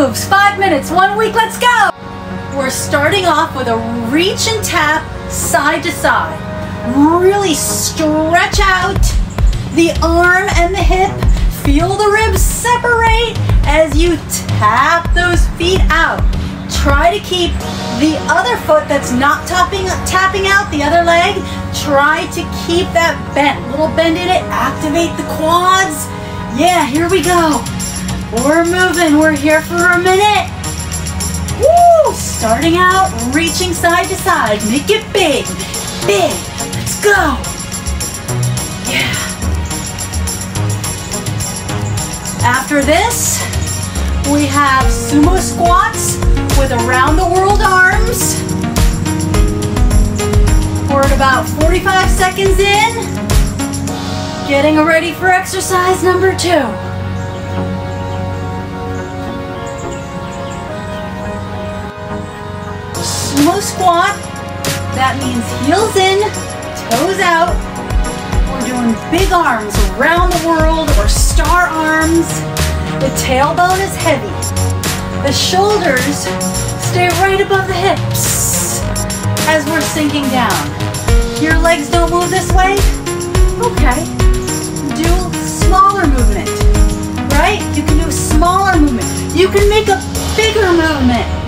moves. Five minutes, one week, let's go. We're starting off with a reach and tap side to side. Really stretch out the arm and the hip. Feel the ribs separate as you tap those feet out. Try to keep the other foot that's not tapping, tapping out, the other leg, try to keep that bent. Little bend in it, activate the quads. Yeah, here we go. We're moving, we're here for a minute. Woo! Starting out, reaching side to side. Make it big, big. Let's go. Yeah. After this, we have sumo squats with around the world arms. We're at about 45 seconds in. Getting ready for exercise number two. Squat. That means heels in, toes out. We're doing big arms around the world or star arms. The tailbone is heavy. The shoulders stay right above the hips as we're sinking down. Your legs don't move this way? Okay. Do smaller movement, right? You can do a smaller movement. You can make a bigger movement.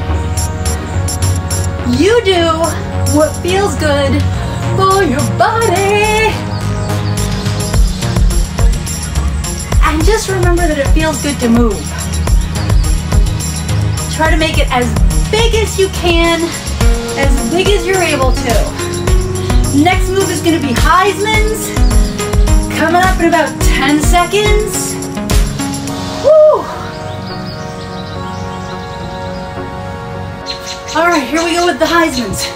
You do what feels good for your body. And just remember that it feels good to move. Try to make it as big as you can, as big as you're able to. Next move is gonna be Heisman's. Coming up in about 10 seconds. The Heisman's.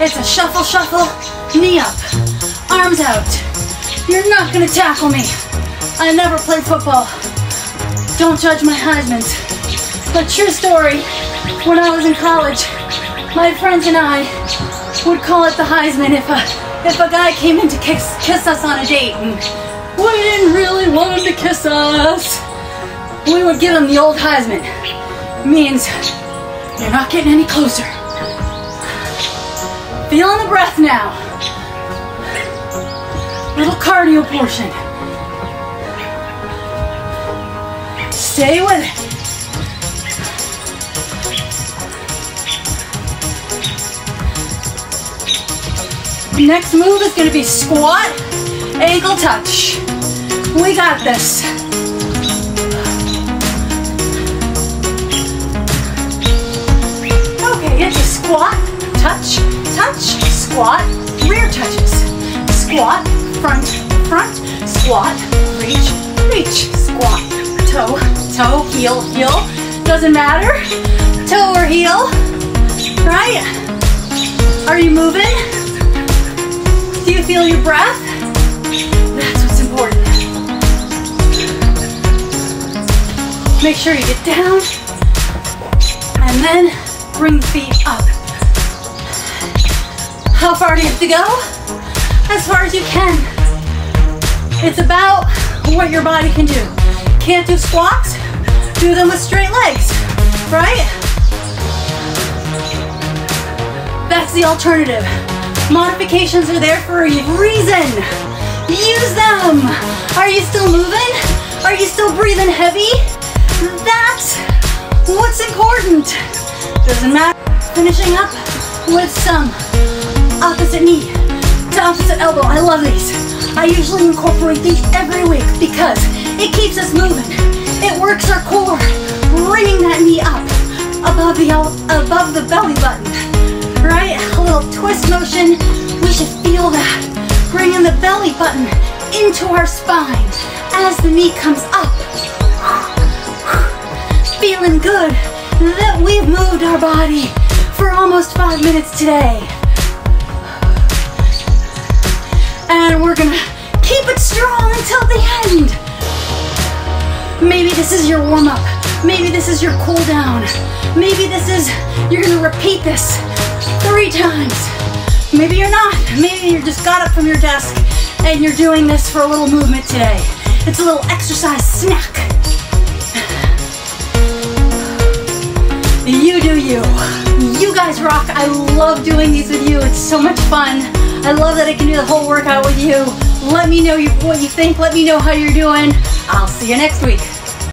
It's a shuffle, shuffle, knee up, arms out. You're not gonna tackle me. I never played football. Don't judge my Heisman's. But true story, when I was in college, my friends and I would call it the Heisman if a, if a guy came in to kiss, kiss us on a date and we didn't really want him to kiss us. We would give him the old Heisman. Means you're not getting any closer. Feeling the breath now. Little cardio portion. Stay with it. Next move is gonna be squat, ankle touch. We got this. Okay, it's a squat, touch, touch, squat, rear touches. Squat, front, front, squat, reach, reach, squat, toe, toe, heel, heel. Doesn't matter, toe or heel, right? Are you moving? Do you feel your breath? That's what's important. Make sure you get down and then bring the feet up. How far do you have to go? As far as you can. It's about what your body can do. Can't do squats? Do them with straight legs, right? That's the alternative. Modifications are there for a reason. Use them. Are you still moving? Are you still breathing heavy? That's what's important. Doesn't matter. Finishing up with some opposite knee to opposite elbow. I love these. I usually incorporate these every week because it keeps us moving. It works our core, bringing that knee up above the above the belly button. Right? A little twist motion. We should feel that. Bringing the belly button into our spine as the knee comes up. Feeling good that we've moved our body for almost five minutes today. And we're gonna keep it strong until the end. Maybe this is your warm up. Maybe this is your cool down. Maybe this is, you're gonna repeat this three times. Maybe you're not. Maybe you just got up from your desk and you're doing this for a little movement today. It's a little exercise snack. you. Do you. You guys rock. I love doing these with you. It's so much fun. I love that I can do the whole workout with you. Let me know what you think. Let me know how you're doing. I'll see you next week.